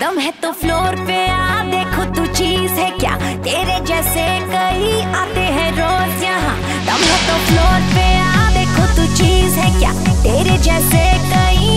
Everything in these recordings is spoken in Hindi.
दम है तो फ्लोर पे आ, देखो तू चीज़ है क्या? तेरे जैसे कई आते हैं रोज यहाँ। दम है तो फ्लोर पे आ, देखो तू चीज़ है क्या? तेरे जैसे कई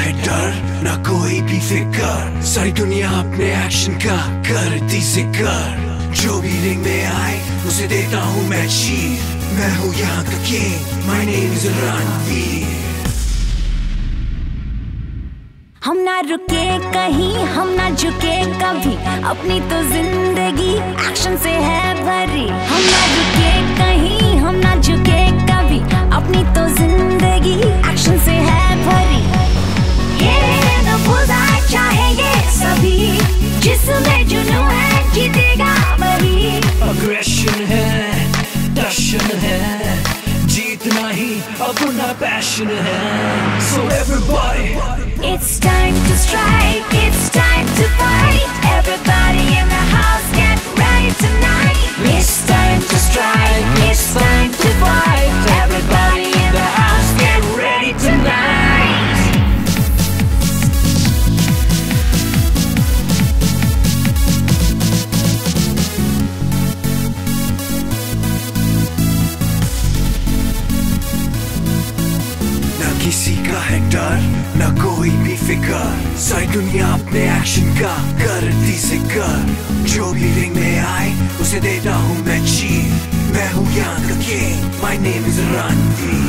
है डर, ना कोई भी फिकर। सारी दुनिया अपने एक्शन का करती ज़िक्र। जो भी रिंग में आए, उसे देता हूँ मैं चीर मैं हूँ यहाँ का king my name is Ranveer हम ना रुके कहीं, हम ना झुके कभी। अपनी तो ज़िंदगी एक्शन से है। ही अपना पैशन है सो एवरीबॉडी It's किसी का है डर न कोई भी फिकर सारी दुनिया अपने एक्शन का करती ज़िक्र जो भी रिंग में आए उसे देता हूँ मैं चीन मैं हूँ ज्ञान का माय नेम इज़ रणवीर